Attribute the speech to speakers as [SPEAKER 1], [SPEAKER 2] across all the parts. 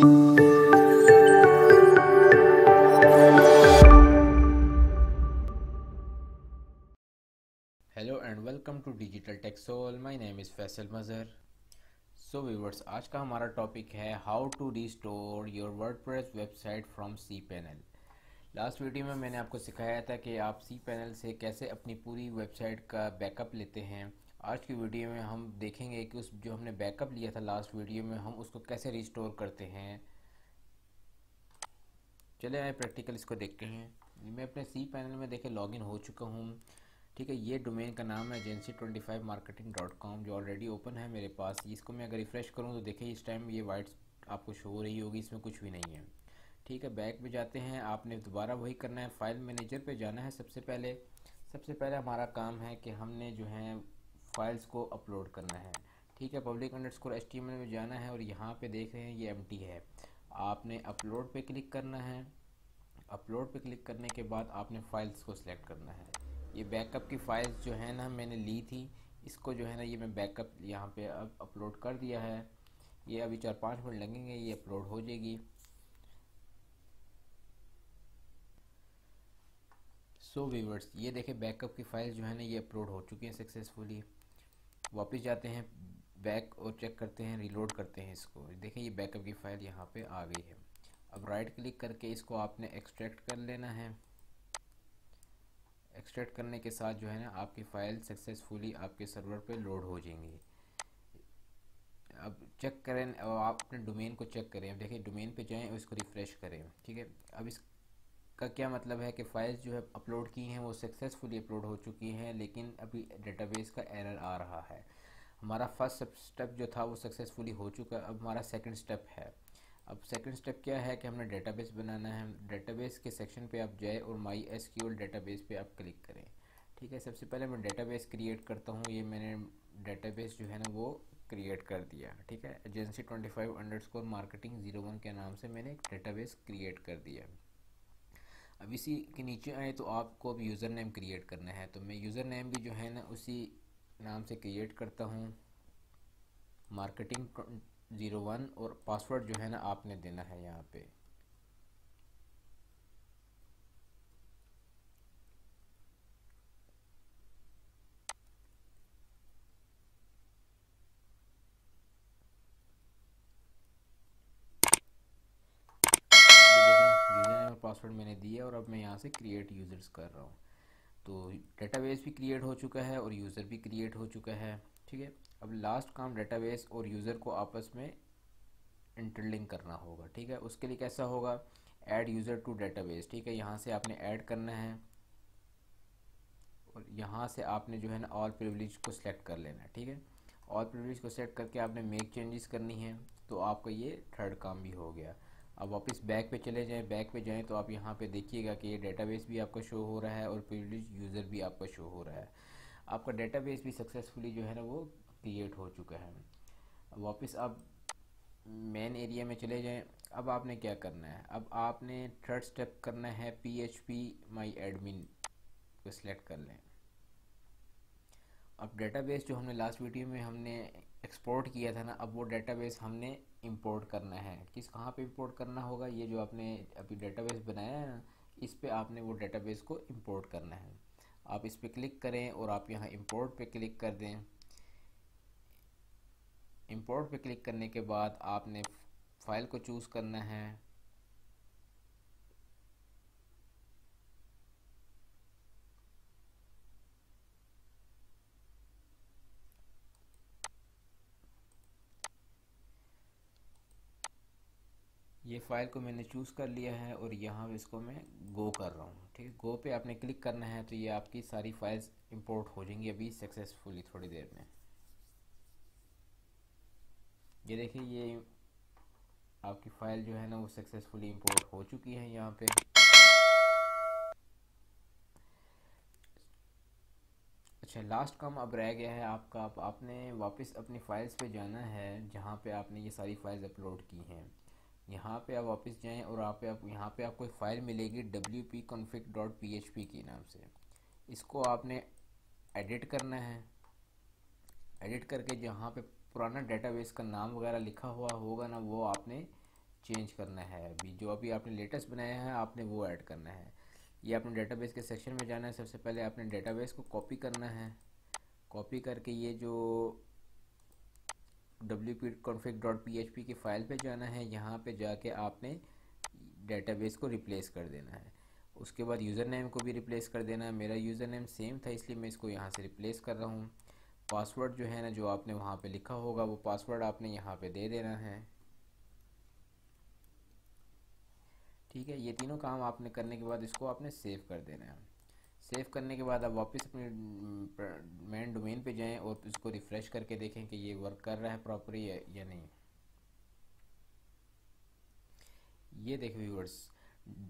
[SPEAKER 1] Hello and welcome to digital Techsol my name is Faisal Mazhar so viewers आज का हमारा topic है how to restore your WordPress website from cPanel last video में मैंने आपको सिखाया था कि आप सी पैनल से कैसे अपनी पूरी वेबसाइट का बैकअप लेते हैं। आज की वीडियो में हम देखेंगे कि उस जो हमने बैकअप लिया था लास्ट वीडियो में, हम उसको कैसे रिस्टोर करते हैं। चले आए प्रैक्टिकल इसको देखते हैं। मैं अपने सी पैनल में देखे लॉगिन हो चुका हूँ। ठीक है, ये डोमेन का नाम है agency twenty five marketing dot com जो ऑलरेडी ओपन है मेरे पास। इसको मैं अगर रिफ़्रेश करूँ तो देखिए इस टाइम ये वाइट आपको शो हो रही होगी, इसमें कुछ भी नहीं है। ठीक है बैक में जाते हैं। आपने दोबारा वही करना है। फ़ाइल मैनेजर पे जाना है सबसे पहले। सबसे पहले हमारा काम है कि हमने जो है फाइल्स को अपलोड करना है। ठीक है, पब्लिक अंडर स्कोर एस में जाना है और यहाँ पे देख रहे हैं ये एमटी है। आपने अपलोड पे क्लिक करना है। अपलोड पे क्लिक करने के बाद आपने फाइल्स को सिलेक्ट करना है। ये बैकअप की फाइल्स जो है ना, मैंने ली थी। इसको जो है ना, ये मैं बैकअप यहाँ पे अब अपलोड कर दिया है। ये अभी चार पाँच मिनट लगेंगे, ये अपलोड हो जाएगी। सो so व्यूवर्स ये देखें, बैकअप की फ़ाइल जो है ना, ये अपलोड हो चुकी हैं सक्सेसफुली। वापस जाते हैं बैक और चेक करते हैं रिलोड करते हैं इसको। देखें, ये बैकअप की फ़ाइल यहाँ पे आ गई है। अब राइट क्लिक करके इसको आपने एक्सट्रैक्ट कर लेना है। एक्सट्रैक्ट करने के साथ जो है ना, आपकी फ़ाइल सक्सेसफुली आपके सर्वर पे लोड हो जाएँगी। अब चेक करें आप अपने डोमेन को चेक करें। देखिए डोमेन पे जाएँ और इसको रिफ़्रेश करें, ठीक है? अब इसका क्या मतलब है कि फ़ाइल्स जो है अपलोड की हैं, वो सक्सेसफुली अपलोड हो चुकी हैं, लेकिन अभी डेटाबेस का एरर आ रहा है। हमारा फ़र्स्ट स्टेप जो था, वो सक्सेसफुली हो चुका है। अब हमारा सेकंड स्टेप है। अब सेकंड स्टेप क्या है कि हमने डेटाबेस बनाना है। डेटाबेस के सेक्शन पे आप जाए और माई एस क्यू डेटाबेस पे आप क्लिक करें। ठीक है, सबसे पहले मैं डेटाबेस क्रिएट करता हूँ। ये मैंने डेटाबेस जो है ना, वो क्रिएट कर दिया। ठीक है agency twenty five underscore marketing zero one के नाम से मैंने एक डेटाबेस क्रिएट कर दिया। अब इसी के नीचे आए तो आपको अब यूज़र नेम क्रिएट करना है। तो मैं यूज़र नेम भी जो है ना, उसी नाम से क्रिएट करता हूँ। मार्केटिंग ज़ीरो वन और पासवर्ड जो है ना आपने देना है यहाँ पे। पासवर्ड मैंने दिया और अब मैं यहाँ से क्रिएट यूज़र्स कर रहा हूँ। तो डेटाबेस भी क्रिएट हो चुका है और यूज़र भी क्रिएट हो चुका है, ठीक है? अब लास्ट काम डेटाबेस और यूज़र को आपस में इंटरलिंक करना होगा, ठीक है? उसके लिए कैसा होगा? ऐड यूज़र टू डेटाबेस ठीक है? यहाँ से आपने ऐड करना है और यहाँ से आपने जो है ना ऑल प्रिविलेज को सिलेक्ट कर लेना है, ठीक है? ऑल प्रिविलेज को सेलेक्ट करके आपने मेक चेंजेस करनी है तो आपका ये थर्ड काम भी हो गया। अब वापस बैक पे चले जाएँ बैक पे जाएँ तो आप यहाँ पे देखिएगा कि ये डेटाबेस भी आपका शो हो रहा है और प्रिविलेज यूज़र भी आपका शो हो रहा है। आपका डेटाबेस भी सक्सेसफुली जो है ना वो क्रिएट हो चुका है। वापस आप मेन एरिया में चले जाएँ। अब आपने क्या करना है? अब आपने थर्ड स्टेप करना है P H P my admin को सिलेक्ट कर लें। अब डेटाबेस जो हमने लास्ट वीडियो में हमने एक्सपोर्ट किया था ना, अब वो डेटाबेस हमने इंपोर्ट करना है। किस, कहाँ पे इंपोर्ट करना होगा? ये जो आपने अभी डेटाबेस बनाया है ना, इस पर आपने वो डेटाबेस को इंपोर्ट करना है। आप इस पर क्लिक करें और आप यहाँ इंपोर्ट पे क्लिक कर दें। इंपोर्ट पे क्लिक करने के बाद आपने फ़ाइल को चूज़ करना है। ये फ़ाइल को मैंने चूज़ कर लिया है और यहाँ इसको मैं गो कर रहा हूँ, ठीक है? गो पे आपने क्लिक करना है तो ये आपकी सारी फाइल्स इंपोर्ट हो जाएँगी अभी सक्सेसफुली थोड़ी देर में। ये देखिए, ये आपकी फ़ाइल जो है ना वो सक्सेसफुली इंपोर्ट हो चुकी है यहाँ पे। अच्छा लास्ट काम अब रह गया है आपका। आप आपने वापस अपनी फाइल्स पे जाना है जहाँ पे आपने ये सारी फाइल्स अपलोड की हैं। यहाँ पे आप वापस जाएँ और आप, आप यहाँ पे आपको एक फ़ाइल मिलेगी W P config dot P H P के नाम से। इसको आपने एडिट करना है। एडिट करके जहाँ पे पुराना डेटाबेस का नाम वगैरह लिखा हुआ होगा ना वो आपने चेंज करना है। अभी जो अभी आपने लेटेस्ट बनाया है आपने वो ऐड करना है। ये आपने डेटाबेस के सेक्शन में जाना है। सबसे पहले आपने डेटाबेस को कॉपी करना है। कॉपी करके ये जो पी की फ़ाइल पे जाना है। यहाँ पे जाके आपने डेटाबेस को रिप्लेस कर देना है। उसके बाद यूज़र नेम को भी रिप्लेस कर देना है। मेरा यूज़र नेम सेम था, इसलिए मैं इसको यहाँ से रिप्लेस कर रहा हूँ। पासवर्ड जो है ना, जो आपने वहाँ पे लिखा होगा, वो पासवर्ड आपने यहाँ पे दे देना है। ठीक है, ये तीनों काम आपने करने के बाद इसको आपने सेव कर देना है। सेव करने के बाद आप वापस अपने मेन डोमेन पे जाएँ और इसको रिफ़्रेश करके देखें कि ये वर्क कर रहा है प्रॉपरली या, नहीं। ये देखो व्यूवर्स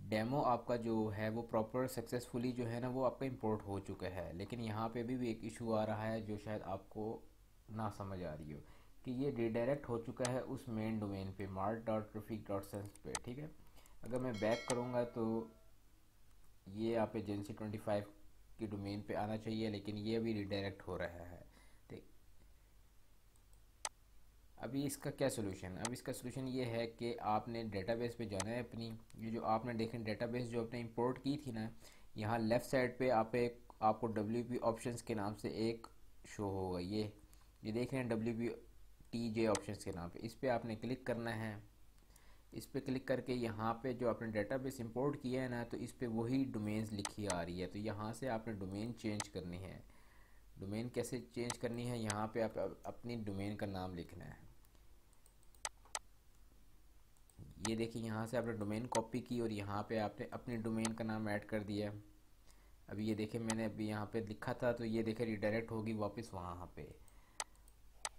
[SPEAKER 1] डेमो आपका जो है वो प्रॉपर सक्सेसफुली जो है ना वो आपका इंपोर्ट हो चुका है। लेकिन यहाँ पे भी, भी एक इशू आ रहा है जो शायद आपको ना समझ आ रही हो कि ये रिडायरेक्ट हो चुका है उस मेन डोमेन पे mart dot traffic dot sense पे ठीक है? अगर मैं बैक करूँगा तो ये आप एजेंसी ट्वेंटी फाइव की डोमेन पे आना चाहिए, लेकिन ये अभी रिडायरेक्ट हो रहा है। ठीक अभी इसका क्या सोल्यूशन अब इसका सोल्यूशन ये है कि आपने डेटाबेस पे जाना है अपनी। ये जो आपने देखें डेटाबेस जो आपने इंपोर्ट की थी ना, यहाँ लेफ़्ट साइड पे आप एक, आपको डब्ल्यू पी ऑप्शन के नाम से एक शो होगा। ये ये देख रहे हैं W P T J option के नाम पे। इस पर आपने क्लिक करना है। इस पर क्लिक करके यहाँ पे जो आपने डेटाबेस इंपोर्ट किया है ना तो इस पर वही डोमेन्स लिखी आ रही है। तो यहाँ से आपने डोमेन चेंज करनी है। डोमेन कैसे चेंज करनी है? यहाँ पे आप अपनी डोमेन का नाम लिखना है। ये देखिए, यहाँ से आपने डोमेन कॉपी की और यहाँ पे आपने अपनी डोमेन का नाम ऐड कर दिया। अभी ये देखे मैंने अभी यहाँ पे लिखा था तो ये देखे रिडायरेक्ट होगी वापस वहाँ पे।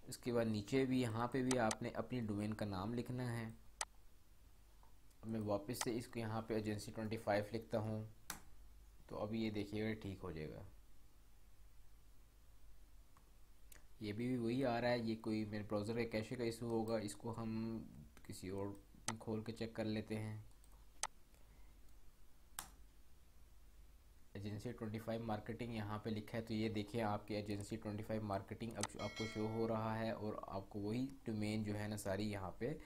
[SPEAKER 1] उसके बाद नीचे भी, यहाँ पे भी आपने अपनी डोमेन का नाम लिखना है। मैं वापस से इसको यहाँ पे एजेंसी ट्वेंटी फाइव लिखता हूँ। तो अभी ये देखिएगा ठीक हो जाएगा। ये भी भी वही आ रहा है, ये कोई मेरे ब्राउज़र के कैशे का इशू होगा, इसको हम किसी और खोल के चेक कर लेते हैं। एजेंसी 25 मार्केटिंग यहाँ पे लिखा है तो ये देखिए आपकी एजेंसी 25 मार्केटिंग अब आपको शो हो रहा है और आपको वही डोमेन जो है ना सारी यहाँ पे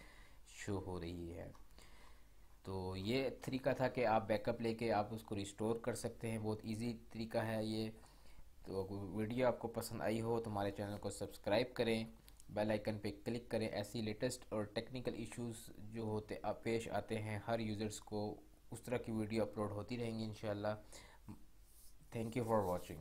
[SPEAKER 1] शो हो रही है। तो ये तरीका था कि आप बैकअप लेके आप उसको रिस्टोर कर सकते हैं। बहुत इजी तरीका है ये। तो वीडियो आपको पसंद आई हो तो हमारे चैनल को सब्सक्राइब करें, बेल आइकन पे क्लिक करें। ऐसी लेटेस्ट और टेक्निकल इश्यूज़ जो होते पेश आते हैं, हर यूज़र्स को उस तरह की वीडियो अपलोड होती रहेंगी इन थैंक यू फॉर वॉचिंग।